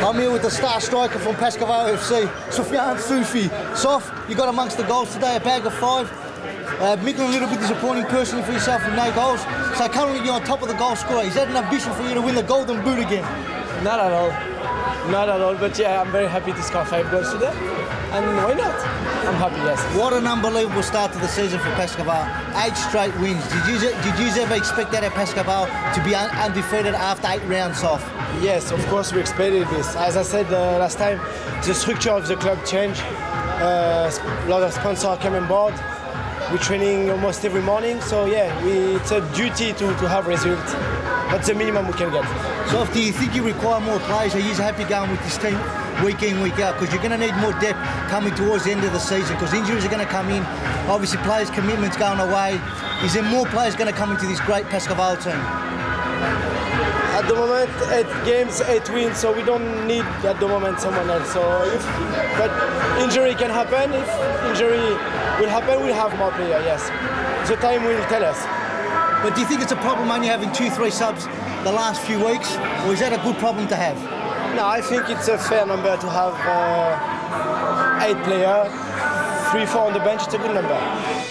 I'm here with the star striker from Pascoe Vale FC, Sufyan Sufi. Sof, you got amongst the goals today, a bag of five. Uh, a little bit disappointing personally for yourself with no goals. So currently you're on top of the goal scorer. Is that an ambition for you to win the Golden Boot again? Not at all. Not at all. But yeah, I'm very happy to score five goals today. And why not? I'm happy, yes. What an unbelievable start to the season for Pascoe Vale. Eight straight wins. Did you did you ever expect that at Pascoe Vale to be undefeated after eight rounds off? Yes, of course we expected this. As I said uh, last time, the structure of the club changed. Uh, a lot of sponsors came on board. We're training almost every morning, so yeah, we, it's a duty to, to have results. That's the minimum we can get. So, do you think you require more players? Are you happy going with this team week in, week out? Because you're going to need more depth coming towards the end of the season because injuries are going to come in. Obviously, players' commitments going away. Is there more players going to come into this great Pascoe Vale team? At the moment, eight games, eight wins, so we don't need at the moment someone else. So if, but injury can happen. If injury will happen, we'll have more players. Yes, the time will tell us. But do you think it's a problem only having two, three subs the last few weeks, or is that a good problem to have? No, I think it's a fair number to have uh, eight players, three, four on the bench. It's a good number.